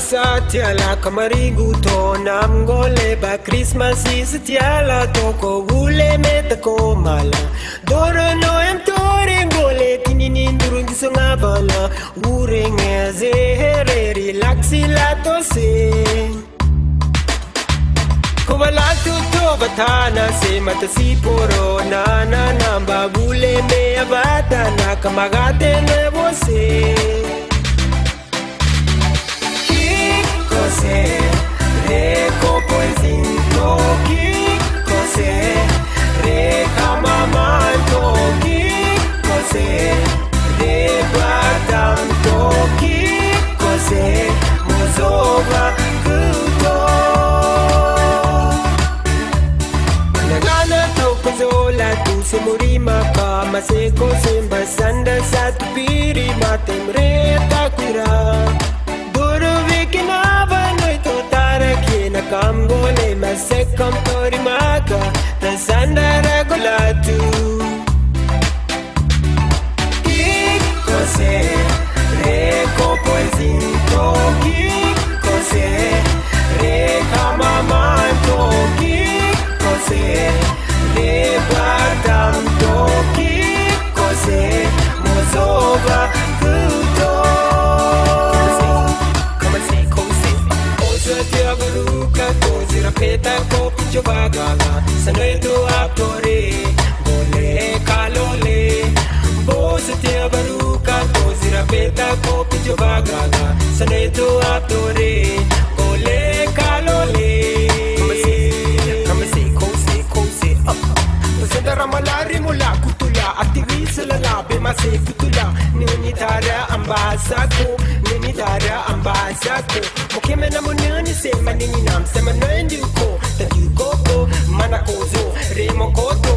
satiala kamarigu nam gole ba Christmas is tiala toko ule meta komala doro no em tore gole tinini durungi songa bala. Urenge zehere relaxi la tose Kuwala tuto batana se matasi poro na na na babule me abatana kamagate ne vose. Você cos'è? Reco poesinto chi cos'è? Reca mamanto chi cos'è? Reca tanto chi cos'è? Mozova kuto Nagana to kozola tu se murima kama se kosemba sanda satu piri matemre takura mighty, my God. Kita ko jubagala Sanwetu aptore Bole kalole. Te tia baruka Bozira peta ko jubagala Sanwetu aptore Bole kalole. Kamasi kose kose up Zenda ah, ah. ramalari mula kutula Aktivi sulala bema se kutula Nini tara ambasa ko Nini tara ambasa ko ukeme na munani sema nini namsema nwendiuko takiukoko manakozo remokoto